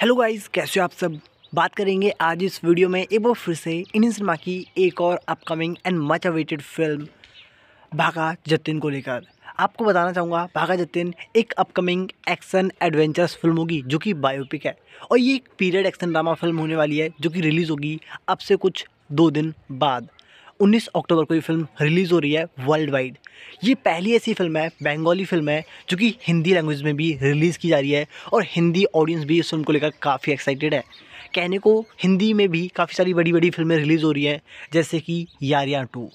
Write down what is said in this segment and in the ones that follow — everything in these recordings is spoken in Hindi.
हेलो गाइस कैसे हो आप सब? बात करेंगे आज इस वीडियो में एक बार फिर से इंडियन सिनेमा की एक और upcoming and much awaited film Bagha Jatin को लेकर। आपको बताना चाहूँगा, भागा जतिन एक अपकमिंग एक्शन एडवेंचरस फ़िल्म होगी, जो कि बायोपिक है। और ये एक पीरियड एक्शन ड्रामा फ़िल्म होने वाली है, जो कि रिलीज़ होगी अब से कुछ दो दिन बाद। 19 अक्टूबर को ये फ़िल्म रिलीज़ हो रही है वर्ल्ड वाइड ये पहली ऐसी फ़िल्म है बंगाली फ़िल्म है, जो कि हिंदी लैंग्वेज में भी रिलीज़ की जा रही है और हिंदी ऑडियंस भी इस फ़िल्म को लेकर काफ़ी एक्साइटेड है। कहने को हिंदी में भी काफ़ी सारी बड़ी बड़ी फ़िल्में रिलीज़ हो रही हैं, जैसे कि Yaariyan two,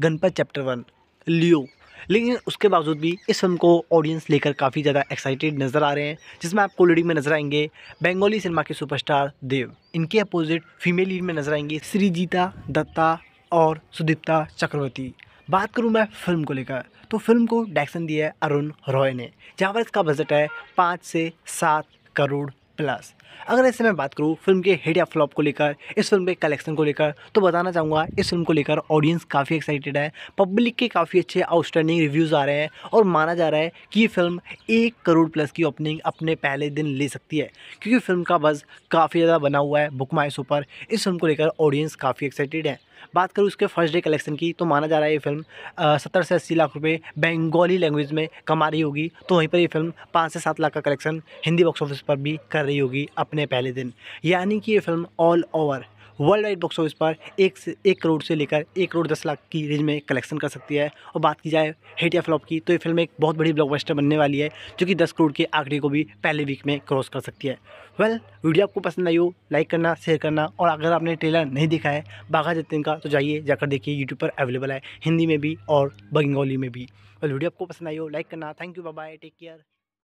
Ganapath chapter one Leo. लेकिन उसके बावजूद भी इस फ़िल्म को ऑडियंस लेकर काफ़ी ज़्यादा एक्साइटेड नज़र आ रहे हैं, जिसमें आपको लीडिंग में नज़र आएँगे बंगाली सिनेमा के सुपरस्टार देव। इनके अपोजिट फीमेल लीड में नज़र आएँगे श्रीजीता दत्ता और सुदीप्ता चक्रवर्ती। बात करूँ मैं फ़िल्म को लेकर तो फ़िल्म को डायरेक्शन दिया है अरुण रॉय ने, जहाँ पर इसका बजट है पाँच से सात करोड़ प्लस। अगर ऐसे मैं बात करूँ फ़िल्म के हिट या फ्लॉप को लेकर, इस फ़िल्म के कलेक्शन को लेकर तो बताना चाहूँगा, इस फ़िल्म को लेकर ऑडियंस काफ़ी एक्साइटेड है पब्लिक के काफ़ी अच्छे आउटस्टैंडिंग रिव्यूज़ आ रहे हैं, और माना जा रहा है कि ये फ़िल्म एक करोड़ प्लस की ओपनिंग अपने पहले दिन ले सकती है, क्योंकि फ़िल्म का बज़ काफ़ी ज़्यादा बना हुआ है बुक माइस ऊपर, इस फ़िल्म को लेकर ऑडियंस काफ़ी एक्साइटेड है। बात करूँ उसके फ़र्स्ट डे कलेक्शन की तो माना जा रहा है ये फ़िल्म सत्तर से अस्सी लाख रुपए बंगाली लैंग्वेज में कमा रही होगी तो वहीं पर ये फ़िल्म पाँच से सात लाख का कलेक्शन हिंदी बॉक्स ऑफ़िस पर भी कर रही होगी। अपने पहले दिन। यानी कि ये film all over world wide box office पर एक से एक करोड़ से लेकर एक करोड़ दस लाख की रेंज में कलेक्शन कर सकती है। और बात की जाए हिट या फ्लॉप की तो ये फ़िल्म एक बहुत बड़ी ब्लॉकबस्टर बनने वाली है जो कि दस करोड़ के आंकड़े को भी पहले वीक में क्रॉस कर सकती है। वेल well, वीडियो आपको पसंद आई हो लाइक करना शेयर करना और अगर आपने ट्रेलर नहीं देखा है बाघा जतिन का तो जाइए जाकर देखिए यूट्यूब पर अवेलेबल है हिंदी में भी और बंगाली में भी। वेल वीडियो आपको पसंद आई हो लाइक करना। Thank you bye take care